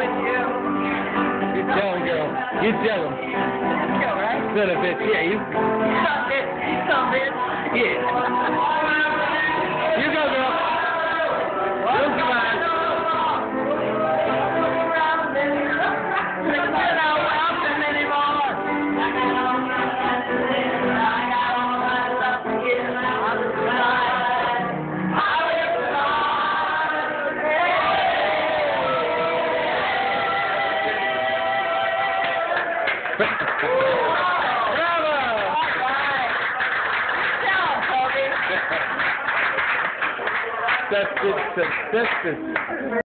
You tell him, girl. You tell him. Son of a bitch. Yeah, you. Yeah. Bravo! That's it. That's it.